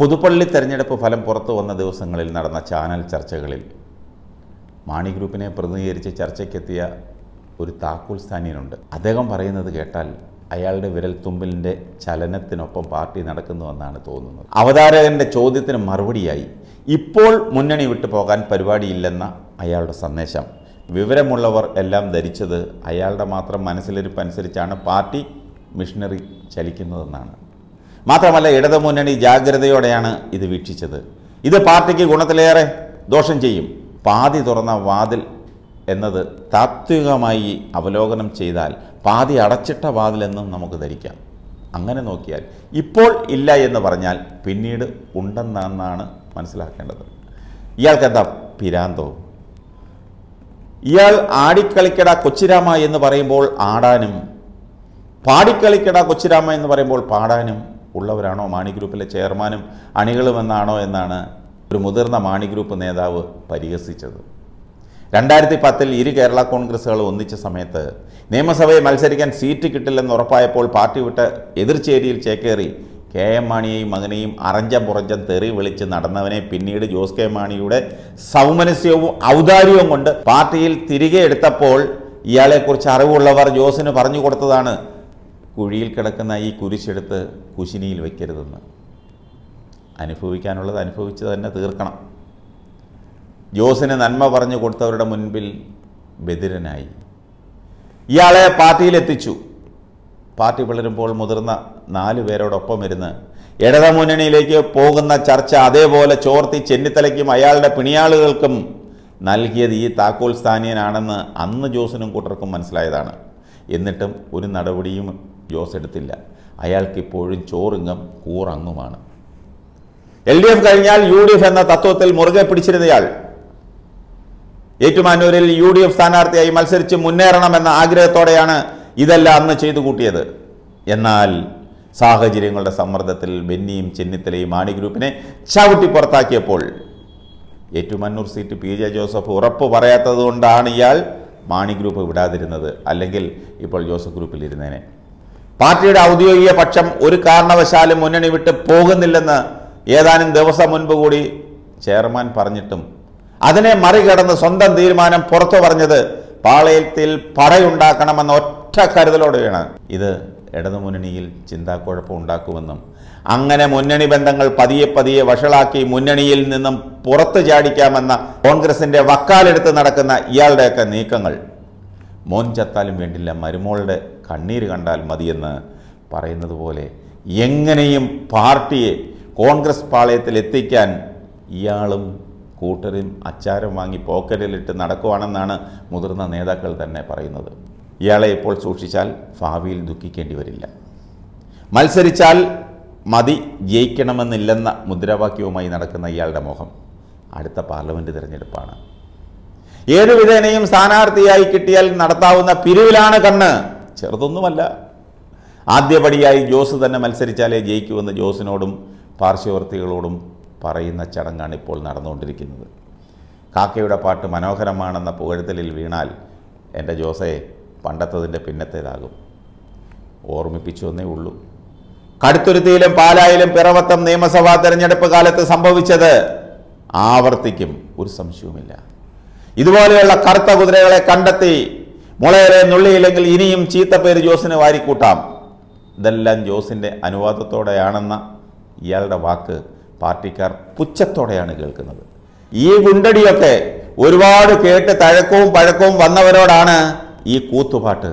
പുതുപ്പള്ളി തെരഞ്ഞെടുപ്പ് ഫലം പുറത്തു വന്ന ദിവസങ്ങളിൽ നടന്ന ചാനൽ ചർച്ചകളിൽ മാണി ഗ്രൂപ്പിനെ പ്രതിനിധീകരിച്ച് ചർച്ചയ്ക്കെത്തിയ ഒരു താക്കോൽ സ്ഥാനീയനുണ്ട് അദ്ദേഹം പറയുന്നത് കേട്ടാൽ അയാളുടെ വിരൽത്തുമ്പിലിന്റെ ചലനത്തിനൊപ്പം പാർട്ടി നടക്കുന്നുവെന്നാണ് തോന്നുന്നത്. അവതാരകന്റെ ചോദ്യത്തിന് മറുപടിയായി ഇപ്പോൾ മുന്നണി വിട്ടു പോകാൻ പരിപാടിയില്ലെന്ന അയാളുടെ സന്ദേശം. വിവരമുള്ളവർ എല്ലാം ധരിച്ചത് അയാളുടെ മാത്രം മനസ്സിലിരിപ്പനുസരിച്ചാണ് പാർട്ടി മിഷനറി ചലിക്കുന്നതെന്നാണ്. മാത്രമല്ല ഇടതുമുന്നണി ജാഗ്രതയോടെയാണ് ഇത് വീക്ഷിച്ചത്. ഇത് പാർട്ടിക്ക് ഗുണത്തിലേറെ ദോഷം ചെയ്യും. പാതി തുറന്ന വാതിൽ എന്നത് താത്വികമായി അവലോകനം ചെയ്താൽ പാതി അടച്ചിട്ട വാതിലെന്നും നമുക്ക് ധരിക്കാം. അങ്ങനെ നോക്കിയാൽ ഇപ്പോൾ ഇല്ല എന്ന് പറഞ്ഞാൽ പിന്നീട് ഉണ്ടെന്നാണ് മനസ്സിലാക്കേണ്ടത്. ഇയാൾക്ക് എന്താ പിരാന്തോ? ഇയാൾ ആടിക്കളിക്കട കൊച്ചിരാമ എന്ന് പറയുമ്പോൾ ആടാനും പാടിക്കളിക്കട കൊച്ചിരാമ എന്ന് പറയുമ്പോൾ പാടാനും ഉള്ളവരാണോ? മാണി ഗ്രൂപ്പിലെ ചെയർമാനും അണികളുമെന്നാണോ എന്നാണ് ഒരു മുതിർന്ന മാണി ഗ്രൂപ്പ് നേതാവ് പരിഹസിച്ചത്. രണ്ടായിരത്തി പത്തിൽ ഇരു കേരള കോൺഗ്രസുകൾ ഒന്നിച്ച സമയത്ത് നിയമസഭയിൽ മത്സരിക്കാൻ സീറ്റ് കിട്ടില്ലെന്ന് ഉറപ്പായപ്പോൾ പാർട്ടി വിട്ട് എതിർചേരിയിൽ ചേക്കേറി കെ എം മാണിയെയും മകനെയും അറഞ്ചം പുറഞ്ചം തെറി വിളിച്ച് നടന്നവനെ പിന്നീട് ജോസ് കെ മാണിയുടെ സൗമനസ്യവും ഔദാര്യവും കൊണ്ട് പാർട്ടിയിൽ തിരികെ എടുത്തപ്പോൾ ഇയാളെക്കുറിച്ച് അറിവുള്ളവർ ജോസിന് പറഞ്ഞു കൊടുത്തതാണ് കുഴിയിൽ കിടക്കുന്ന ഈ കുരിശെടുത്ത് കുശിനിയിൽ വയ്ക്കരുതെന്ന് അനുഭവിക്കാനുള്ളത് അനുഭവിച്ച് തന്നെ തീർക്കണം. ജോസിന് നന്മ പറഞ്ഞു കൊടുത്തവരുടെ മുൻപിൽ ബദിരനായി ഇയാളെ പാർട്ടിയിലെത്തിച്ചു. പാർട്ടി പിളരുമ്പോൾ മുതിർന്ന നാലു പേരോടൊപ്പം ഇരുന്ന് ഇടതുമുന്നണിയിലേക്ക് പോകുന്ന ചർച്ച അതേപോലെ ചോർത്തി ചെന്നിത്തലയ്ക്കും അയാളുടെ പിണിയാളുകൾക്കും നൽകിയത് ഈ താക്കോൽ സ്ഥാനീയനാണെന്ന് അന്ന് ജോസിനും കൂട്ടർക്കും മനസ്സിലായതാണ്. എന്നിട്ടും ഒരു നടപടിയും ജോസ് എടുത്തില്ല. അയാൾക്കിപ്പോഴും ചോറിങ്ങും കൂറങ്ങുമാണ്. എൽ ഡി എഫ് കഴിഞ്ഞാൽ യു ഡി എഫ് എന്ന തത്വത്തിൽ മുറുകെ പിടിച്ചിരുന്നയാൾ ഏറ്റുമാനൂരിൽ യു ഡി എഫ് സ്ഥാനാർത്ഥിയായി മത്സരിച്ച് മുന്നേറണമെന്ന ആഗ്രഹത്തോടെയാണ് ഇതെല്ലാം അന്ന് ചെയ്തു കൂട്ടിയത്. എന്നാൽ സാഹചര്യങ്ങളുടെ സമ്മർദ്ദത്തിൽ ബെന്നിയും ചെന്നിത്തലയും മാണി ഗ്രൂപ്പിനെ ചവിട്ടി പുറത്താക്കിയപ്പോൾ Ettumanoor seat P J Joseph ഉറപ്പ് പറയാത്തത് കൊണ്ടാണ് ഇയാൾ മാണി ഗ്രൂപ്പ് വിടാതിരുന്നത്. അല്ലെങ്കിൽ ഇപ്പോൾ ജോസഫ് ഗ്രൂപ്പിൽ ഇരുന്നേനെ പാർട്ടിയുടെ ഔദ്യോഗിക പക്ഷം ഒരു കാരണവശാലും മുന്നണി വിട്ട് പോകുന്നില്ലെന്ന് ഏതാനും ദിവസം മുൻപ് കൂടി ചെയർമാൻ പറഞ്ഞിട്ടും അതിനെ മറികടന്ന് സ്വന്തം തീരുമാനം പുറത്തു പറഞ്ഞത് പാളയത്തിൽ പടയുണ്ടാക്കണമെന്ന ഒറ്റ കരുതലോടെയാണ്. ഇത് ഇടതുമുന്നണിയിൽ ചിന്താക്കുഴപ്പം ഉണ്ടാക്കുമെന്നും അങ്ങനെ മുന്നണി ബന്ധങ്ങൾ പതിയെ പതിയെ വഷളാക്കി മുന്നണിയിൽ നിന്നും പുറത്തു ചാടിക്കാമെന്ന കോൺഗ്രസിന്റെ വക്കാലെടുത്ത് നടക്കുന്ന ഇയാളുടെയൊക്കെ നീക്കങ്ങൾ. മോൻ ചത്താലും വേണ്ടില്ല മരുമോളുടെ കണ്ണീര് കണ്ടാൽ മതിയെന്ന് പറയുന്നത് പോലെ എങ്ങനെയും പാർട്ടിയെ കോൺഗ്രസ് പാളയത്തിൽ എത്തിക്കാൻ ഇയാളും കൂട്ടരും അച്ചാരം വാങ്ങി പോക്കറ്റിലിട്ട് നടക്കുവാണെന്നാണ് മുതിർന്ന നേതാക്കൾ തന്നെ പറയുന്നത്. ഇയാളെ ഇപ്പോൾ സൂക്ഷിച്ചാൽ ഭാവിയിൽ ദുഃഖിക്കേണ്ടി വരില്ല. മത്സരിച്ചാൽ മതി ജയിക്കണമെന്നില്ലെന്ന മുദ്രാവാക്യവുമായി നടക്കുന്ന ഇയാളുടെ മോഹം അടുത്ത പാർലമെന്റ് തിരഞ്ഞെടുപ്പാണ്. ഏതുവിധേനയും സ്ഥാനാർത്ഥിയായി കിട്ടിയാൽ നടത്താവുന്ന പിരിവിലാണ് കണ്ണ്. ചെറുതൊന്നുമല്ല. ആദ്യപടിയായി ജോസ് തന്നെ മത്സരിച്ചാലേ ജയിക്കുമെന്ന് ജോസിനോടും പാർശ്വവർത്തികളോടും പറയുന്ന ചടങ്ങാണ് ഇപ്പോൾ നടന്നുകൊണ്ടിരിക്കുന്നത്. കാക്കയുടെ പാട്ട് മനോഹരമാണെന്ന പുകഴ്ത്തലിൽ വീണാൽ എന്റെ ജോസയെ പണ്ടത്തതിന്റെ പിന്നത്തേതാകും. ഓർമ്മിപ്പിച്ചു എന്നേ ഉള്ളൂ. കടുത്തുരുത്തിയിലും പാലായിലും പിറവത്തം നിയമസഭാ തെരഞ്ഞെടുപ്പ് കാലത്ത് സംഭവിച്ചത് ആവർത്തിക്കും ഒരു സംശയവുമില്ല. ഇതുപോലെയുള്ള കറുത്ത കുതിരകളെ കണ്ടെത്തി മുളയരെ നുള്ളിയില്ലെങ്കിൽ ഇനിയും ചീത്തപ്പേര് ജോസിന് വാരിക്കൂട്ടാം. ഇതെല്ലാം ജോസിന്റെ അനുവാദത്തോടെയാണെന്ന ഇയാളുടെ വാക്ക് പാർട്ടിക്കാർ പുച്ഛത്തോടെയാണ് കേൾക്കുന്നത്. ഈ ഗുണ്ടടിയൊക്കെ ഒരുപാട് കേട്ട് തഴക്കവും പഴക്കവും വന്നവരോടാണ് ഈ കൂത്തുപാട്ട്.